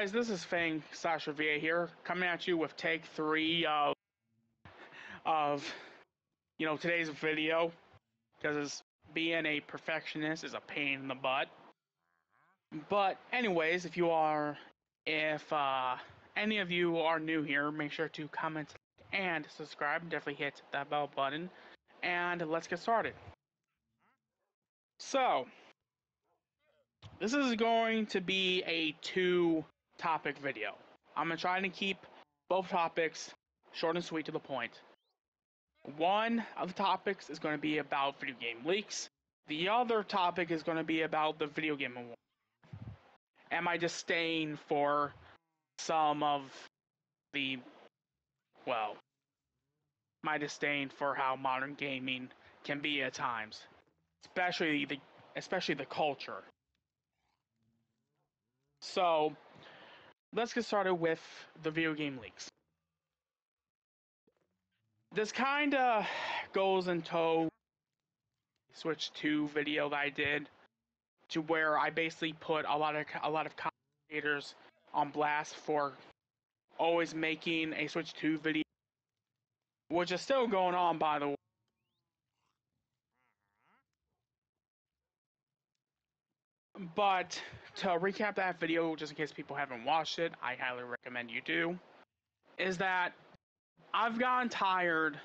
Guys, this is Fang Sasha VA here, coming at you with take three of of you know today's video because being a perfectionist is a pain in the butt. But anyways, if you are if uh, any of you are new here, make sure to comment and subscribe. Definitely hit that bell button, and let's get started. So, this is going to be a two topic video. I'm going to try to keep both topics short and sweet to the point. One of the topics is going to be about video game leaks. The other topic is going to be about the video game award. Am I disdain for some of the, well, my disdain for how modern gaming can be at times, especially the especially the culture. So, let's get started with the video game leaks. This kind of goes into Switch 2 video that I did to where I basically put a lot of a lot of commentators on blast for always making a Switch 2 video, which is still going on by the way. But to recap that video, just in case people haven't watched it, I highly recommend you do, is that I've gotten tired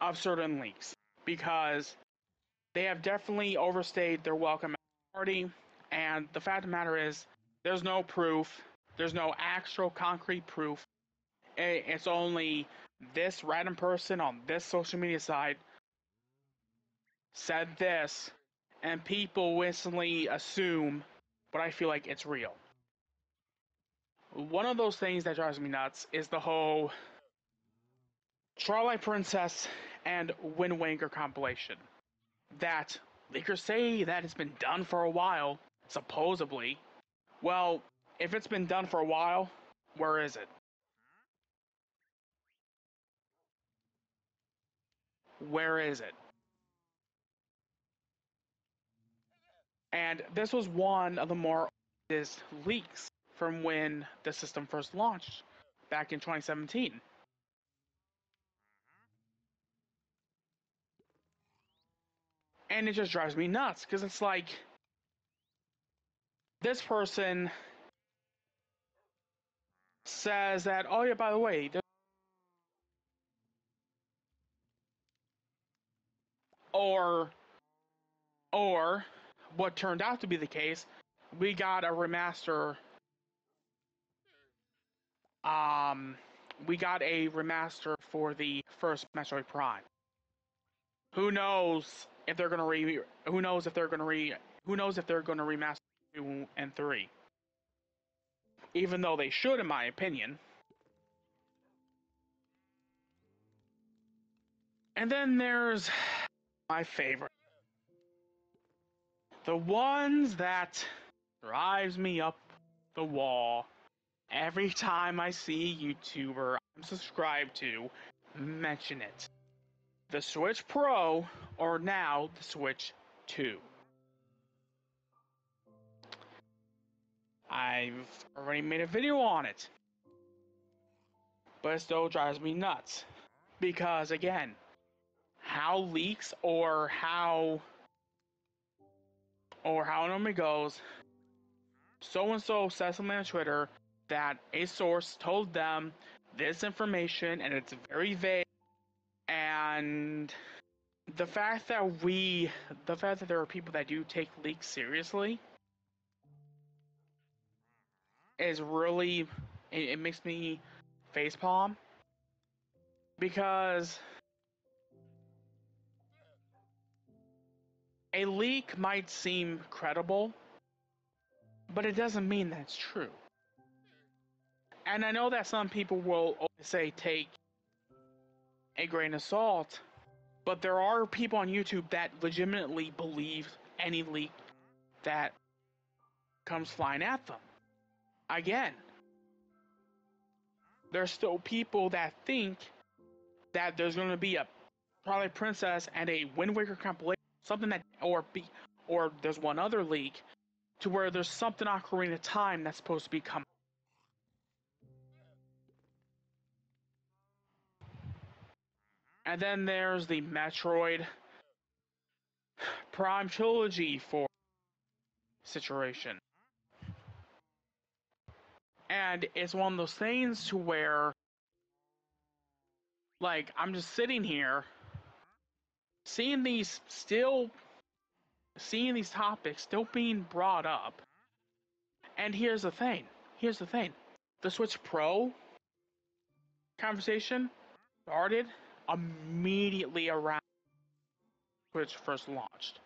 of certain leaks because they have definitely overstayed their welcome party. And the fact of the matter is, there's no proof, there's no actual concrete proof. It's only this random person on this social media site said this and people instantly assume, but I feel like it's real. One of those things that drives me nuts is the whole Twilight Princess and Wind Waker compilation. That leakers say that it's been done for a while, supposedly. Well, if it's been done for a while, where is it? Where is it? And this was one of the more obvious leaks from when the system first launched back in 2017. And it just drives me nuts because it's like this person says that, oh, yeah, by the way, or, or, what turned out to be the case, we got a remaster. Um, we got a remaster for the first Metroid Prime. Who knows if they're gonna re? Who knows if they're gonna re? Who knows if they're gonna remaster two and three? Even though they should, in my opinion. And then there's my favorite. The ones that drives me up the wall every time I see a YouTuber I'm subscribed to mention it. The Switch Pro or now the Switch 2. I've already made a video on it. But it still drives me nuts. Because again, how leaks or how or how it normally goes, so and so says something on Twitter that a source told them this information and it's very vague. And the fact that we, the fact that there are people that do take leaks seriously is really, it, it makes me facepalm because A leak might seem credible, but it doesn't mean that's true. And I know that some people will say take a grain of salt, but there are people on YouTube that legitimately believe any leak that comes flying at them. Again, there's still people that think that there's going to be a Twilight Princess and a Wind Waker compilation something that or be or there's one other leak to where there's something Ocarina of Time that's supposed to be coming. And then there's the Metroid Prime Trilogy for situation. And it's one of those things to where like I'm just sitting here seeing these still seeing these topics still being brought up. And here's the thing. Here's the thing. The Switch Pro conversation started immediately around Switch first launched.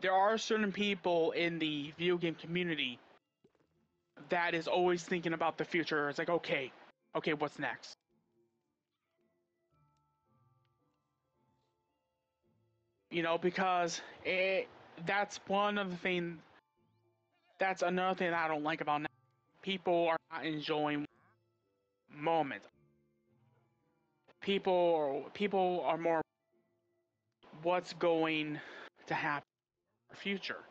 There are certain people in the video game community that is always thinking about the future. It's like, okay, okay, what's next? You know, because it, that's one of the things. That's another thing I don't like about now. People are not enjoying moments. People, people are more. What's going to happen in the future?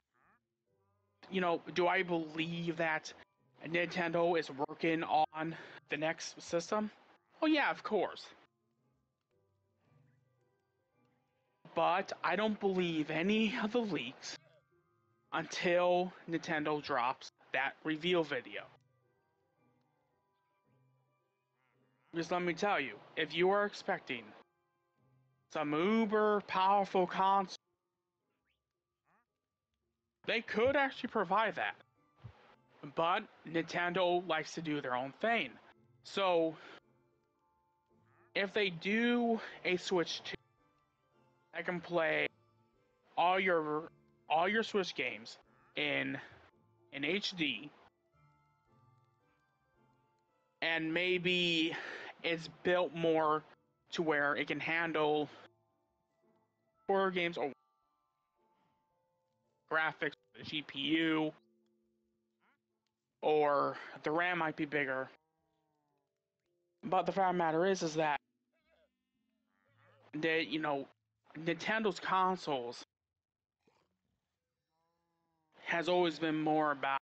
You know, do I believe that Nintendo is working on the next system? Oh yeah, of course. But I don't believe any of the leaks until Nintendo drops that reveal video. Just let me tell you, if you are expecting some uber powerful console, they could actually provide that. But Nintendo likes to do their own thing. So, if they do a Switch 2, I can play all your all your Switch games in in HD and maybe it's built more to where it can handle horror games or graphics, the GPU, or the RAM might be bigger. But the fact of the matter is, is that that you know Nintendo's consoles has always been more about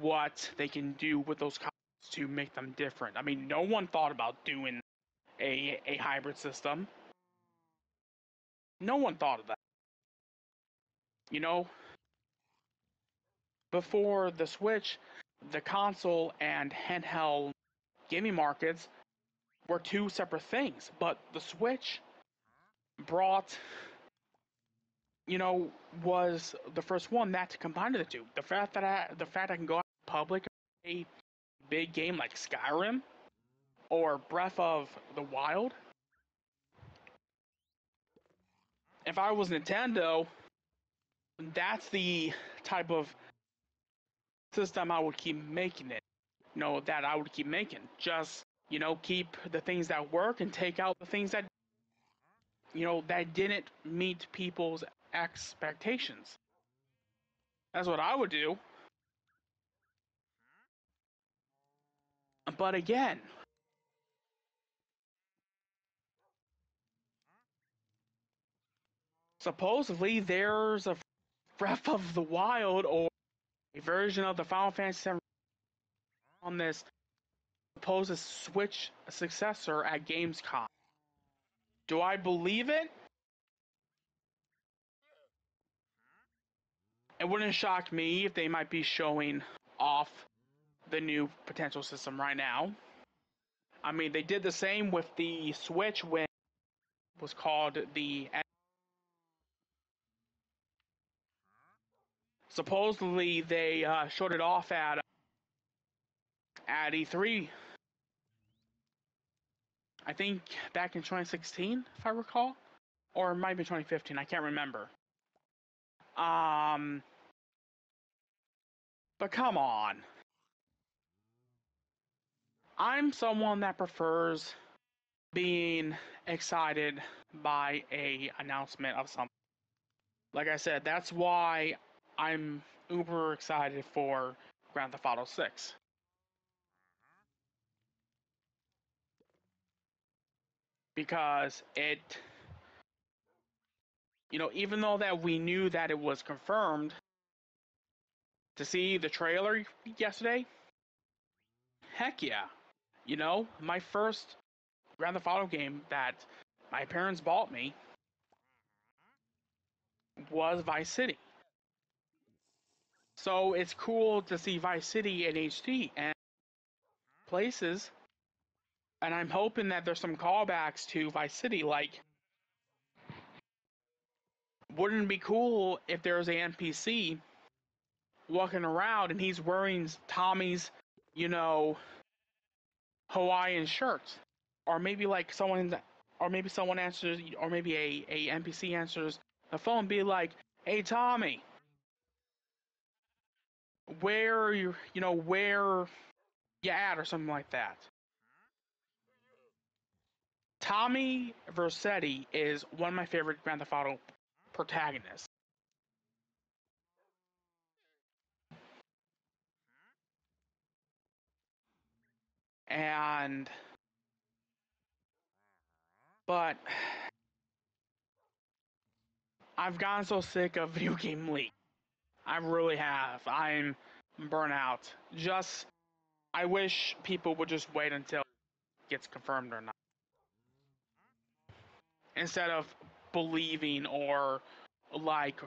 what they can do with those consoles to make them different. I mean, no one thought about doing a a hybrid system. No one thought of that. You know, before the Switch, the console and handheld gaming markets were two separate things, but the Switch brought you know was the first one that to combine the two. The fact that i the fact i can go out in public a big game like skyrim or breath of the wild. If i was nintendo that's the type of system i would keep making it. You know that i would keep making. Just you know keep the things that work and take out the things that you know, that didn't meet people's expectations. That's what I would do. But again, supposedly there's a Breath of the Wild or a version of the Final Fantasy VII on this supposed Switch successor at Gamescom. Do I believe it? It wouldn't shock me if they might be showing off the new potential system right now. I mean, they did the same with the Switch when it was called the. Supposedly, they uh, showed it off at at E3 I think back in 2016, if I recall, or it might be 2015. I can't remember. Um, but come on. I'm someone that prefers being excited by a announcement of something. Like I said, that's why I'm uber excited for Grand Theft Auto 6. Because it you know even though that we knew that it was confirmed to see the trailer yesterday, heck yeah. You know, my first Grand Theft Auto game that my parents bought me was Vice City. So it's cool to see Vice City in HD and places. And I'm hoping that there's some callbacks to Vice City. Like, wouldn't it be cool if there was a NPC walking around and he's wearing Tommy's, you know, Hawaiian shirt? Or maybe like someone, or maybe someone answers, or maybe a, a NPC answers the phone, be like, hey, Tommy where you you know where you at or something like that. Tommy Vercetti is one of my favorite Grand Theft Auto protagonists. And but I've gotten so sick of video game leaks. I really have. I'm burnout. Just, I wish people would just wait until it gets confirmed or not. Instead of believing or like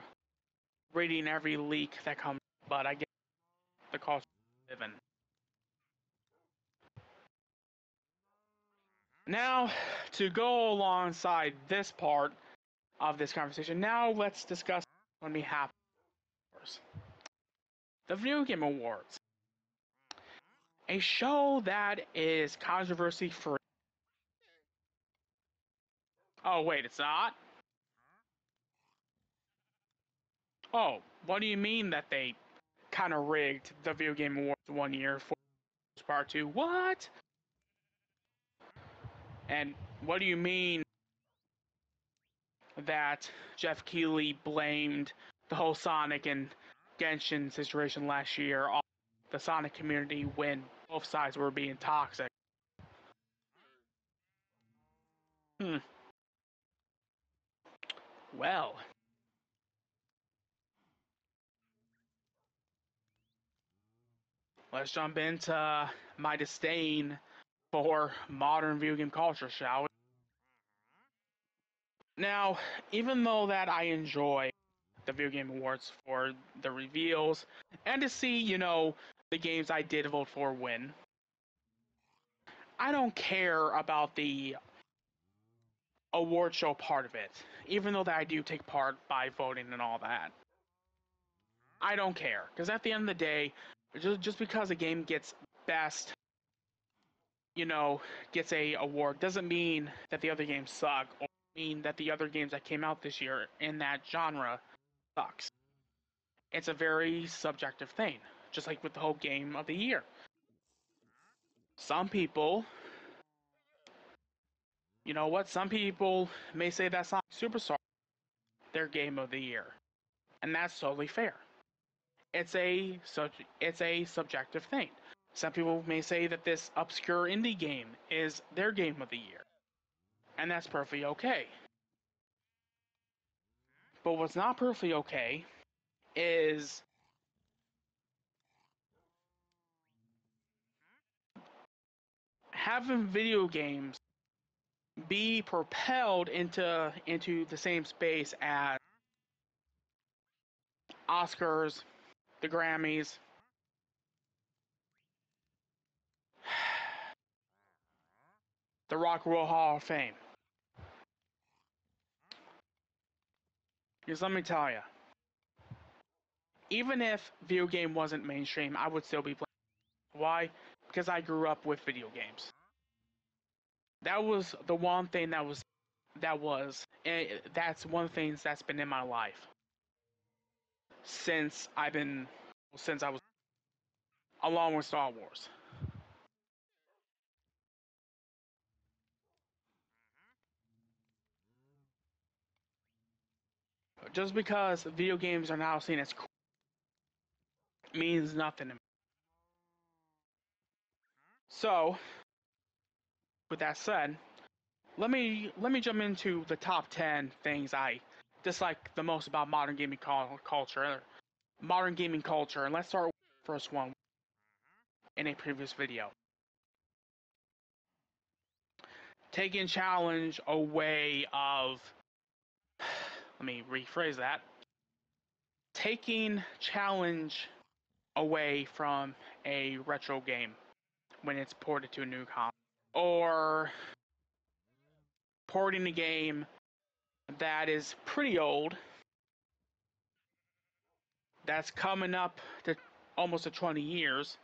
reading every leak that comes. But I get the cost of living. Now, to go alongside this part of this conversation, now let's discuss when we have the Video Game Awards. A show that is controversy free. Oh, wait, it's not? Oh, what do you mean that they kind of rigged the Video Game Awards one year for Part 2? What? And what do you mean that Geoff Keighley blamed the whole Sonic and Genshin situation last year on the Sonic community when both sides were being toxic. Hmm. Well. Let's jump into my disdain for modern video game culture, shall we? Now, even though that I enjoy the Video Game Awards for the reveals and to see, you know, the games I did vote for win. I don't care about the award show part of it, even though that I do take part by voting and all that. I don't care because at the end of the day, just just because a game gets best, you know, gets a award doesn't mean that the other games suck or mean that the other games that came out this year in that genre sucks. It's a very subjective thing, just like with the whole game of the year. Some people, you know what? Some people may say that's not Superstar their game of the year, and that's totally fair. It's a it's a subjective thing. Some people may say that this obscure indie game is their game of the year, and that's perfectly okay. But what's not perfectly okay is having video games be propelled into into the same space as Oscars, the Grammys, the Rock and Roll Hall of Fame. Because let me tell you, even if video game wasn't mainstream, I would still be playing. Why? Because I grew up with video games. That was the one thing that was, that was, and that's one of the things that's been in my life since I've been, since I was, along with Star Wars. just because video games are now seen as cool means nothing to me. So, with that said, let me let me jump into the top 10 things I dislike the most about modern gaming culture. modern gaming culture, and let's start with the first one in a previous video. Taking challenge away of, let me rephrase that, taking challenge away from a retro game when it's ported to a new console, or porting a game that is pretty old that's coming up to almost to 20 years.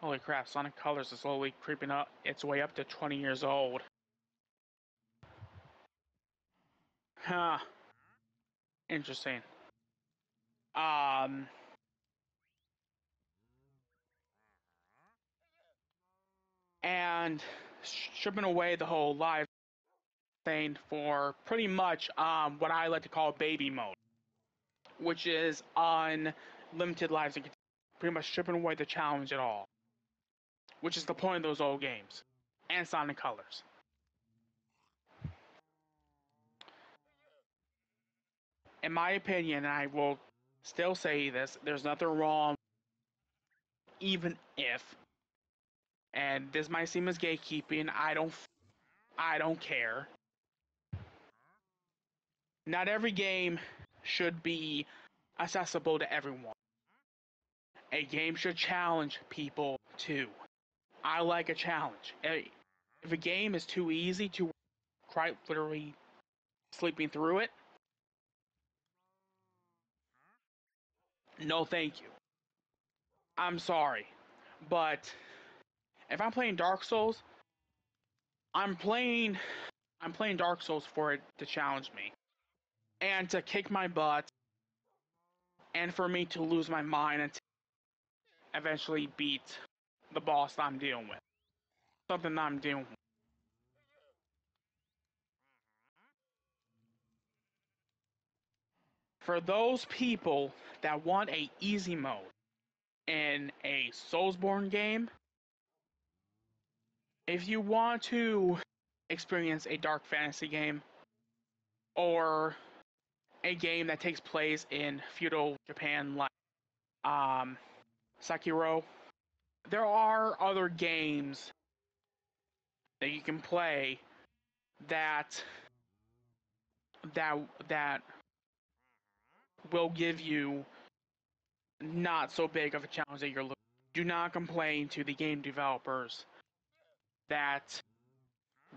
Holy crap, Sonic Colors is slowly creeping up its way up to 20 years old. Huh. Interesting. Um and stripping away the whole live thing for pretty much um, what I like to call baby mode which is unlimited lives and pretty much stripping away the challenge at all. Which is the point of those old games. And Sonic Colors. In my opinion, I will still say this, there's nothing wrong even if and this might seem as gatekeeping, I don't I don't care. Not every game should be accessible to everyone. A game should challenge people too. I like a challenge. If a game is too easy to quite literally sleeping through it, no thank you. I'm sorry. But if I'm playing Dark Souls, I'm playing I'm playing Dark Souls for it to challenge me and to kick my butt and for me to lose my mind and eventually beat the boss I'm dealing with. Something I'm dealing with. For those people that want a easy mode in a Soulsborne game, if you want to experience a dark fantasy game or a game that takes place in feudal Japan, like um, Sekiro. There are other games that you can play that that that will give you not so big of a challenge that you're looking. Do not complain to the game developers that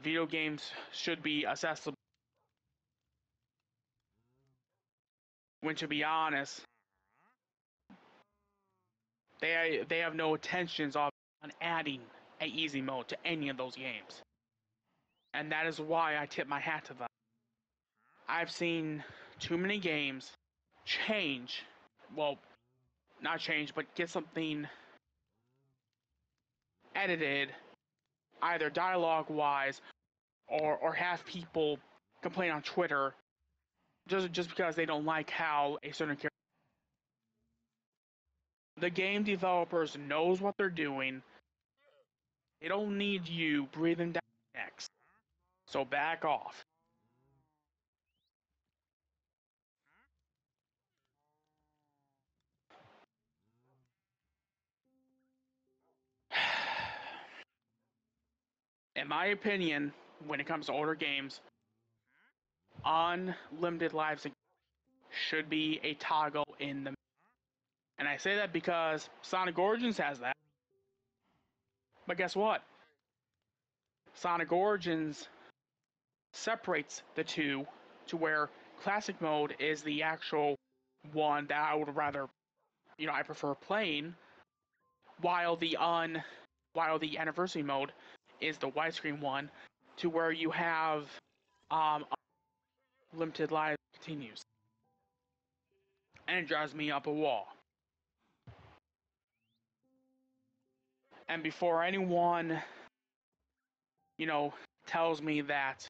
video games should be accessible When to be honest, they they have no intentions of on adding a easy mode to any of those games. And that is why I tip my hat to them. I've seen too many games change, well, not change, but get something edited, either dialogue wise or, or have people complain on Twitter just just because they don't like how a certain character. The game developers knows what they're doing. They don't need you breathing down necks. So back off. In my opinion, when it comes to older games, unlimited lives should be a toggle in the and I say that because Sonic Origins has that. But guess what? Sonic Origins separates the two to where classic mode is the actual one that I would rather you know, I prefer playing while the un while the anniversary mode is the widescreen one to where you have um limited life continues. And it drives me up a wall. And before anyone, you know, tells me that,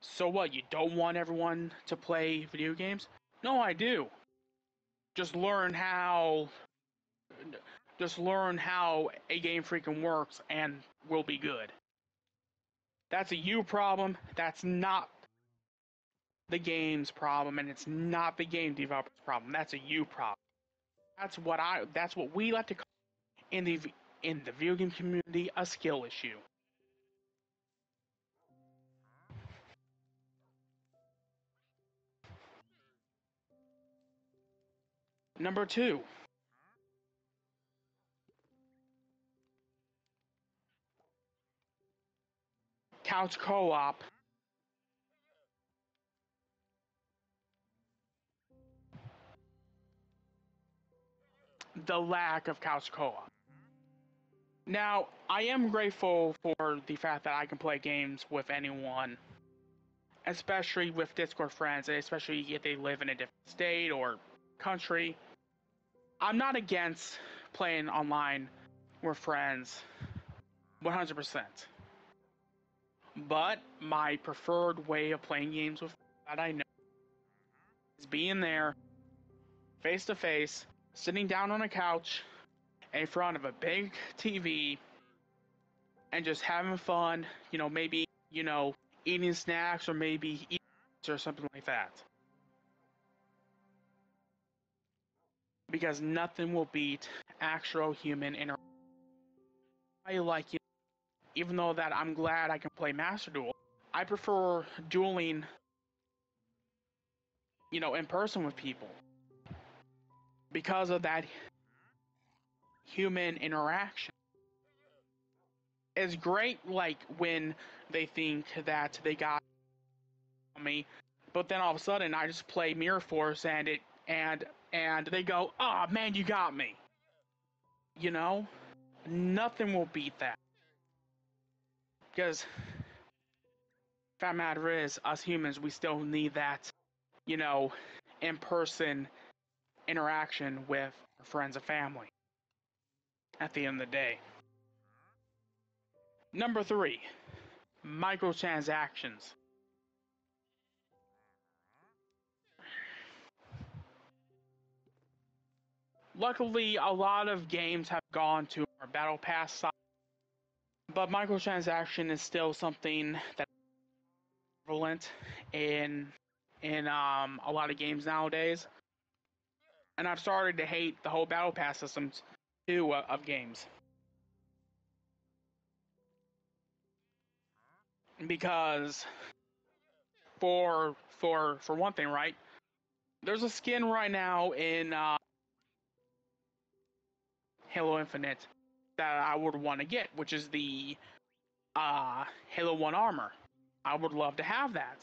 so what, you don't want everyone to play video games? No, I do. Just learn how. Just learn how a game freaking works and will be good. That's a you problem. That's not the game's problem and it's not the game developer's problem. That's a you problem. That's what I. That's what we like to call in the in the video game community a skill issue. Number two. Couch co-op. The lack of couch co-op. Now, I am grateful for the fact that I can play games with anyone, especially with Discord friends, especially if they live in a different state or country. I'm not against playing online with friends 100%. But my preferred way of playing games with that I know is being there face to face, sitting down on a couch in front of a big TV and just having fun, you know, maybe, you know, eating snacks or maybe eating or something like that. Because nothing will beat actual human interaction. I like you, even though that I'm glad I can play Master Duel. I prefer dueling, you know, in person with people because of that human interaction. It's great, like when they think that they got me, but then all of a sudden I just play Mirror Force and it and and they go, "Oh man, you got me." You know, nothing will beat that because fact matter is, us humans, we still need that, you know, in-person interaction with our friends and family at the end of the day. Number three, microtransactions. Luckily, a lot of games have gone to our Battle Pass side, but microtransaction is still something that's prevalent in in um, a lot of games nowadays. And I've started to hate the whole Battle Pass systems too uh, of games. Because for for for one thing, right? There's a skin right now in uh, Halo Infinite that I would want to get, which is the uh, Halo 1 armor. I would love to have that.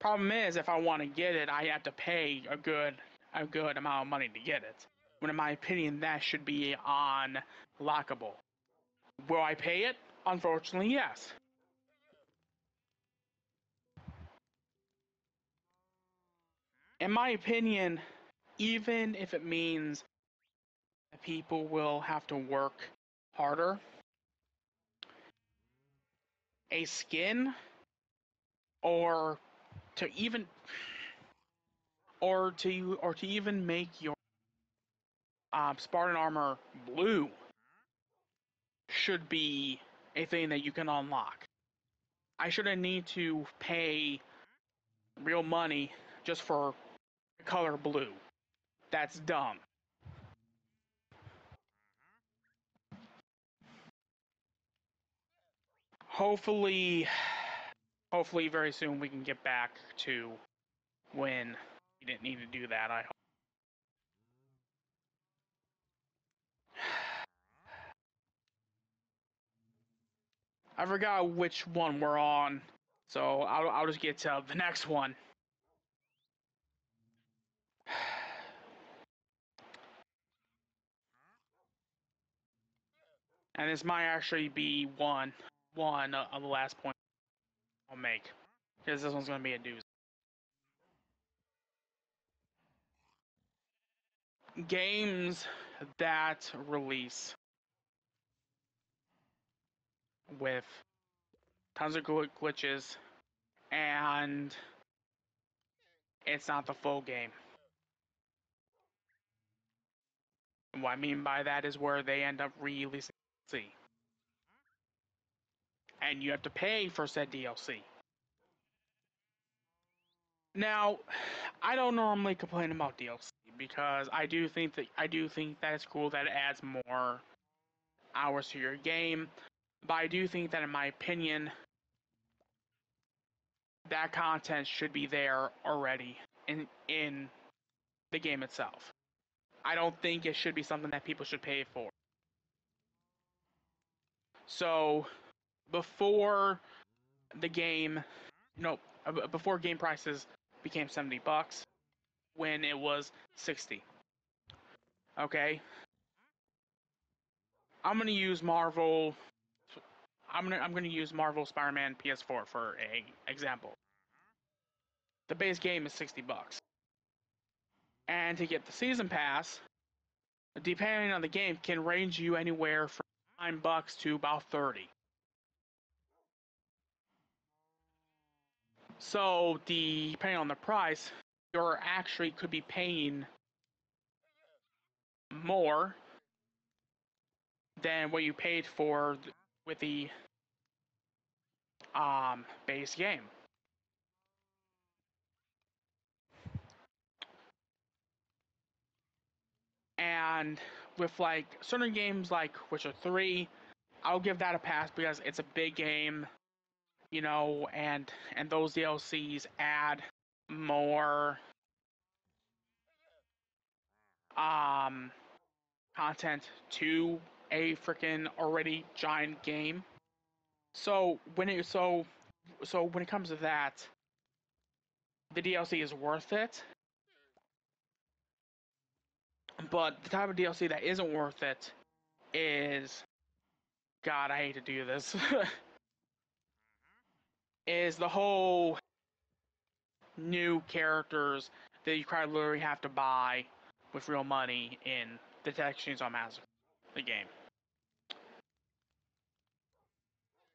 Problem is, if I want to get it, I have to pay a good a good amount of money to get it. When in my opinion, that should be unlockable. Will I pay it? Unfortunately, yes. In my opinion, even if it means people will have to work harder. A skin or to even or to or to even make your uh, Spartan armor blue should be a thing that you can unlock. I shouldn't need to pay real money just for color blue. That's dumb. Hopefully, hopefully very soon we can get back to when you didn't need to do that. I hope. I forgot which one we're on, so I'll, I'll just get to the next one. And this might actually be one one uh, on the last point I'll make because this one's going to be a doozy. Games that release with tons of glitches and it's not the full game. What I mean by that is where they end up releasing and you have to pay for said DLC. Now, I don't normally complain about DLC because I do think that I do think that it's cool that it adds more hours to your game. But I do think that in my opinion that content should be there already in in the game itself. I don't think it should be something that people should pay for. So before the game, no, uh, before game prices became 70 bucks, when it was 60. Okay. I'm gonna use Marvel. I'm gonna I'm gonna use Marvel Spider-Man PS4 for a example. The base game is 60 bucks. And to get the season pass, depending on the game, can range you anywhere from nine bucks to about 30. So the depending on the price, you're actually could be paying more than what you paid for th- with the um, base game. And with like certain games like Witcher 3, I'll give that a pass because it's a big game, you know, and and those DLCs add more um content to a freaking already giant game. So when it so so when it comes to that, the DLC is worth it. But the type of DLC that isn't worth it is God, I hate to do this. is the whole new characters that you quite literally have to buy with real money in the Texas Chainsaw Massacre, the game.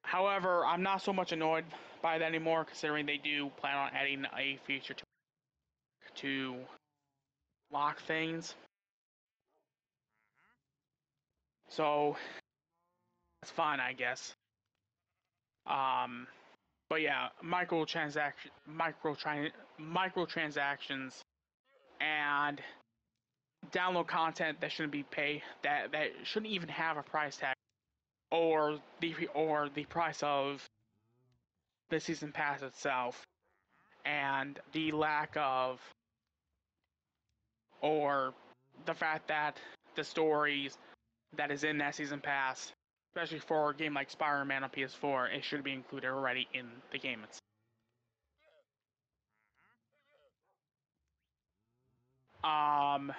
However, I'm not so much annoyed by that anymore, considering they do plan on adding a feature to, to lock things. So that's fine, I guess. Um, but yeah, microtransaction, micro microtransactions, and download content that shouldn't be paid that that shouldn't even have a price tag, or the or the price of the season pass itself, and the lack of or the fact that the stories that is in that season pass, especially for a game like Spider-Man on PS4, it should be included already in the game itself. Um,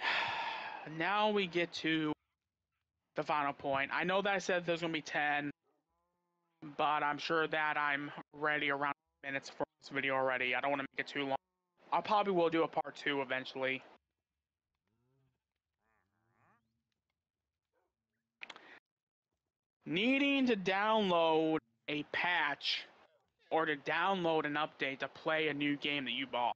now we get to the final point. I know that I said there's gonna be 10, but I'm sure that I'm ready around minutes for this video already. I don't want to make it too long. I probably will do a part two eventually. Needing to download a patch or to download an update to play a new game that you bought.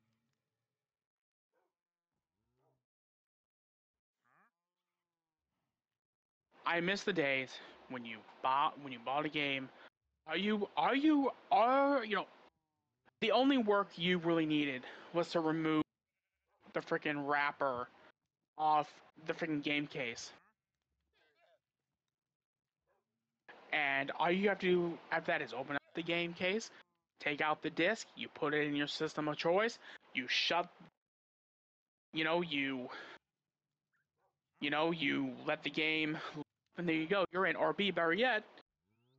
I miss the days when you bought when you bought a game. Are you are you are you know the only work you really needed was to remove the freaking wrapper off the freaking game case. And all you have to do after that is open up the game case, take out the disc, you put it in your system of choice, you shut, you know, you, you know, you let the game, and there you go, you're in. Or B, better yet,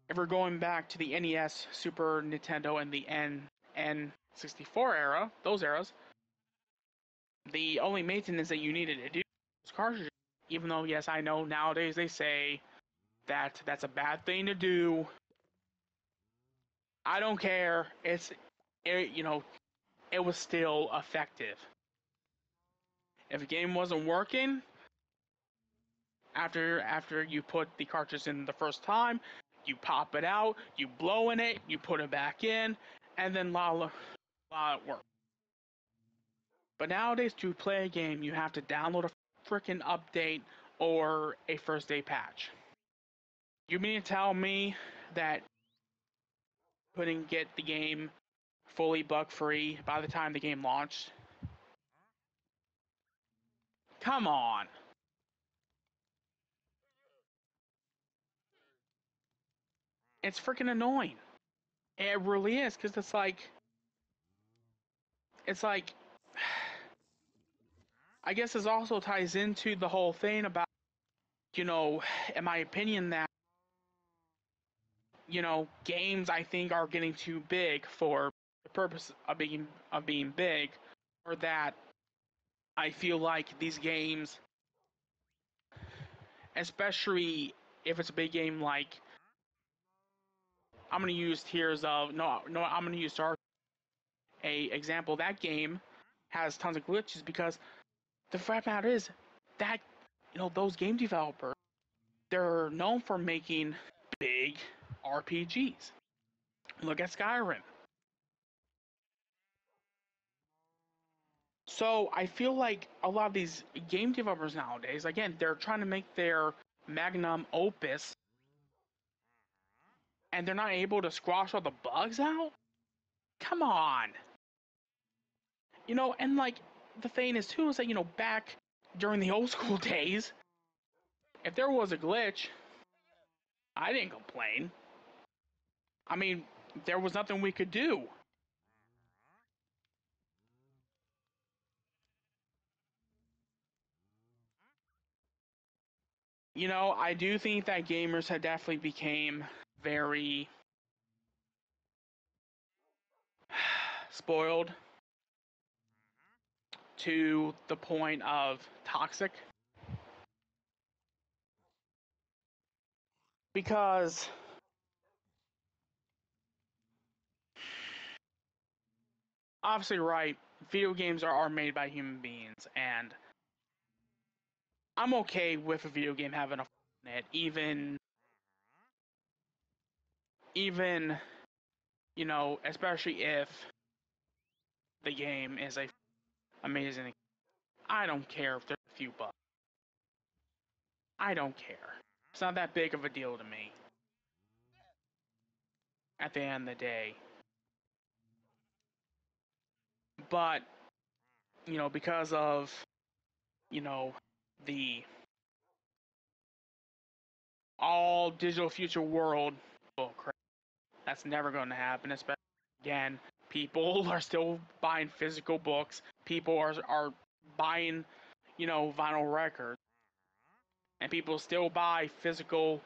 if we're going back to the NES, Super Nintendo, and the N N64 era, those eras, the only maintenance that you needed to do was cartridges. Even though, yes, I know nowadays they say that that's a bad thing to do. I don't care. It's it, you know, it was still effective. If a game wasn't working after after you put the cartridge in the first time, you pop it out, you blow in it, you put it back in, and then la la, la it works. But nowadays, to play a game, you have to download a freaking update or a first day patch. You mean to tell me that couldn't get the game fully bug free by the time the game launched. Come on. It's freaking annoying. It really is because it's like, it's like, I guess this also ties into the whole thing about, you know, in my opinion, that, you know, games I think are getting too big for the purpose of being of being big, or that I feel like these games, especially if it's a big game like I'm gonna use Tears of no no I'm gonna use Dark a example. That game has tons of glitches because the fact matter is that you know those game developers they're known for making big RPGs. Look at Skyrim. So I feel like a lot of these game developers nowadays, again, they're trying to make their magnum opus and they're not able to squash all the bugs out? Come on. You know, and like the thing is too is that, you know, back during the old school days, if there was a glitch, I didn't complain. I mean, there was nothing we could do. You know, I do think that gamers have definitely became very spoiled to the point of toxic. Because obviously right, video games are, are made by human beings and I'm okay with a video game having a it, even even you know, especially if the game is a amazing. I don't care if there's a few bugs. I don't care. It's not that big of a deal to me. At the end of the day. But, you know, because of, you know, the all digital future world, oh crap, that's never going to happen. Especially again, people are still buying physical books. People are are buying, you know, vinyl records, and people still buy physical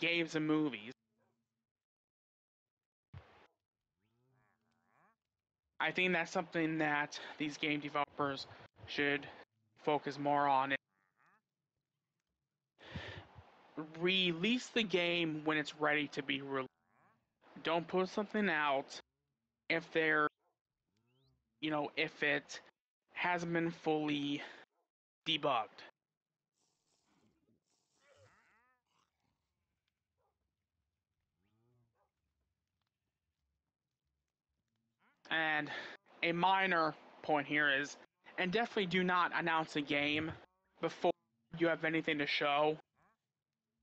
games and movies. I think that's something that these game developers should focus more on. Release the game when it's ready to be released don't put something out if they're, you know, if it hasn't been fully debugged. And a minor point here is, and definitely do not announce a game before you have anything to show.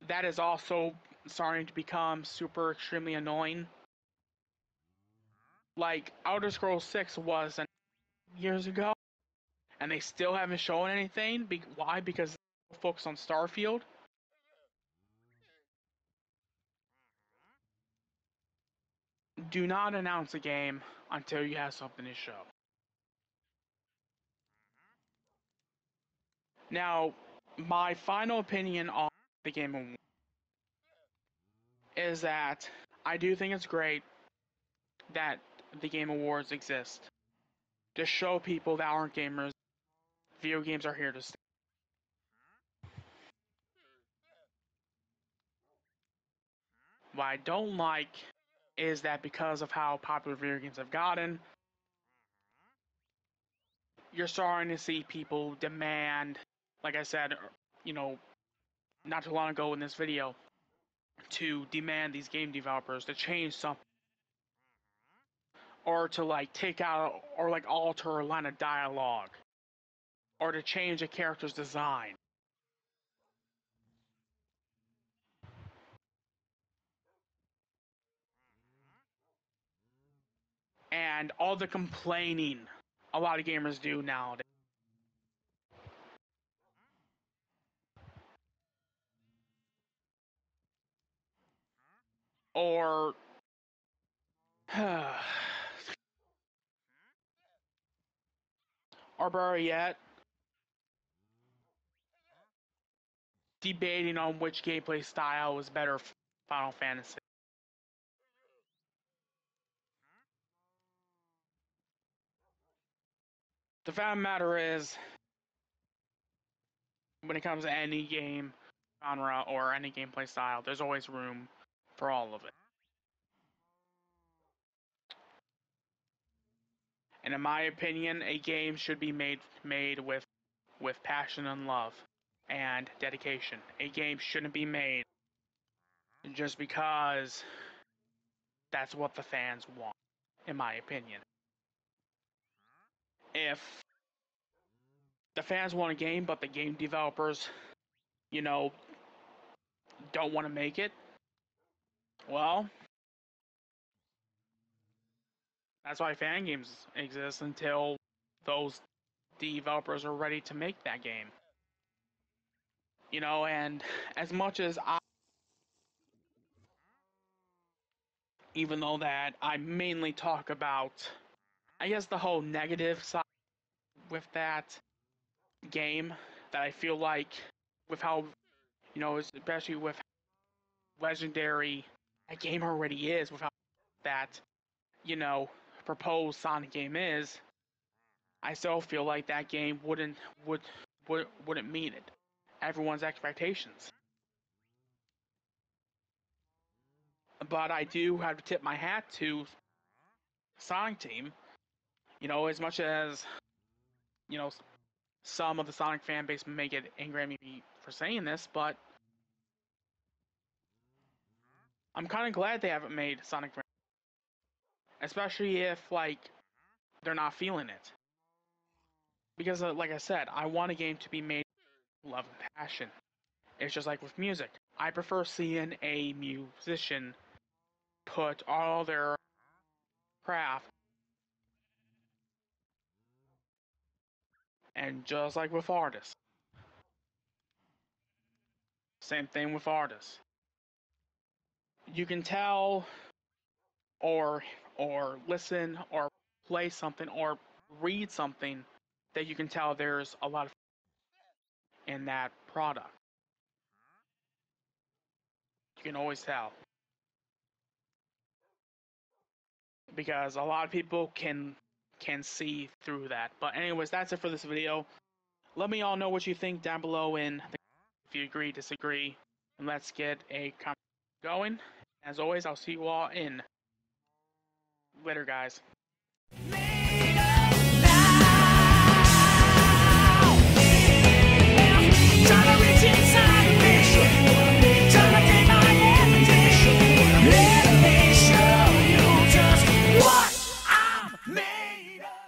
That is also starting to become super extremely annoying. Like Elder Scrolls 6 was years ago, and they still haven't shown anything. Be- why? Because they focus on Starfield. Do not announce a game until you have something to show. Now, my final opinion on the Game is that I do think it's great that the Game Awards exist to show people that aren't gamers video games are here to stay. What I don't like is that because of how popular video games have gotten, you're starting to see people demand, like I said, you know, not too long ago in this video, to demand these game developers to change something or to like take out or like alter a line of dialogue or to change a character's design. And all the complaining a lot of gamers do nowadays. Or or better yet, debating on which gameplay style was better for Final Fantasy. The fact matter is, when it comes to any game genre or any gameplay style, there's always room for all of it. And in my opinion, a game should be made made with with passion and love and dedication. A game shouldn't be made just because that's what the fans want, in my opinion. If the fans want a game, but the game developers, you know, don't want to make it, well, that's why fan games exist until those developers are ready to make that game. You know, and as much as I even though that I mainly talk about I guess the whole negative side with that game that I feel like with how you know, especially with legendary a game already is with how that, you know, proposed Sonic game is, I still feel like that game wouldn't would would wouldn't meet it. Everyone's expectations. But I do have to tip my hat to Sonic Team. You know, as much as you know, some of the Sonic fan base may get angry at me for saying this, but I'm kind of glad they haven't made Sonic especially if like they're not feeling it. Because, uh, like I said, I want a game to be made with love and passion. It's just like with music. I prefer seeing a musician put all their craft. And just like with artists. Same thing with artists. You can tell or or listen or play something or read something that you can tell there's a lot of in that product. You can always tell. Because a lot of people can can see through that. But anyways, that's it for this video. Let me all know what you think down below in the, if you agree, disagree, and let's get a comment going. As always, I'll see you all in Later, guys.